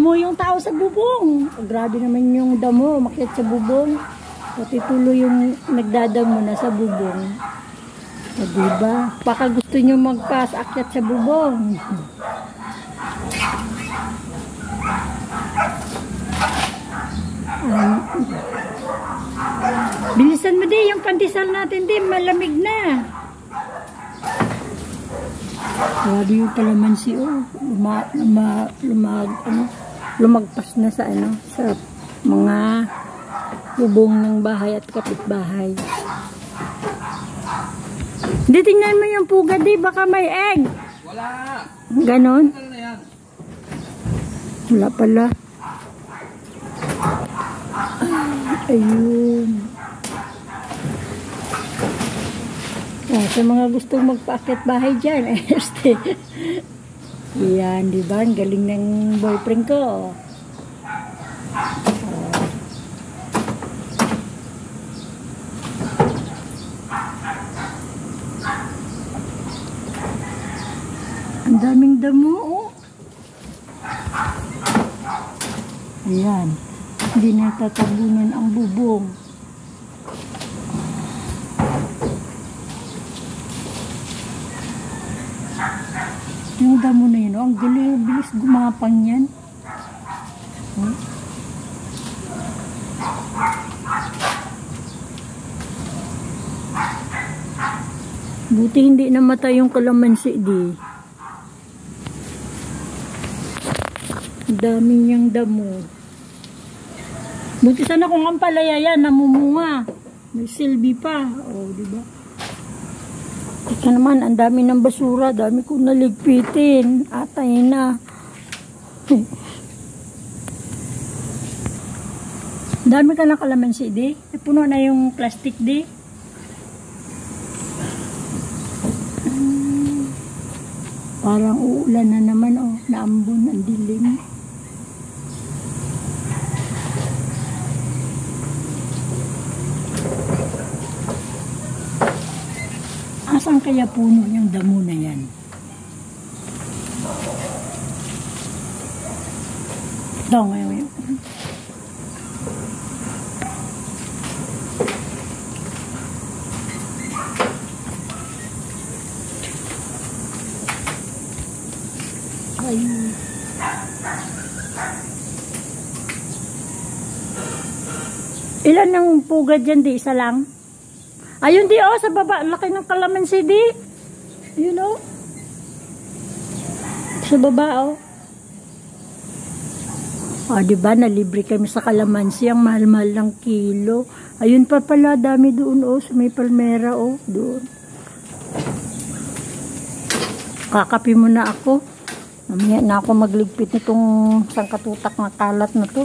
Mo yung tao sa bubong. Oh, grabe naman yung damo, makit sa bubong. Pati tuloy yung nagdadamo na sa bubong. O diba? Baka gusto nyo magpas akyat sa bubong. Um, bilisan mo di yung pandesal natin di malamig na. Grabe yung kalamansi oh. Luma, luma, lumag, ano, lumagpas na sa ano sa mga bubong ng bahay at kapitbahay. Di tingnan mo yung puga di baka may egg. Wala. Ganon. Ano? Wala pala. Ayun. Oh, sa mga gustong magpaakit bahay dyan, eh. Yan, di ba? Ang galing ng boyfriend ko. Ang daming damo, oh. Ayan. Hindi na tatabunan ang bubong. Yung damo na yun, oh, ang galing, bilis gumapang yan. Buti hindi namatay yung kalamansi di. Dami niyang damo. Buti sana kung ang palaya yan, namumunga. May silbi pa. O, oh, di ba? Ika naman, ang dami ng basura. Dami ko naligpitin. Atay na. dami ka ng kalamansi, di? Puno na yung plastic, di? Parang uulan na naman, oh. Naambon, ang dilim. Asan kaya puno yung damo na yan? Ito ngayon. Ayun. Ilan ang pugad dyan di? Isa lang? Ayun di oh, sa baba. Laki ng kalamansi di. Ayun oh. Sa baba oh. Ah, di ba nalibre kami sa kalamansi ang mahal-mahal ng kilo. Ayun pa pala dami doon oh, sa may palmera oh, doon. Kakapi mo na ako. Mamaya na ako magligpit nitong sangkatutak na kalat na to.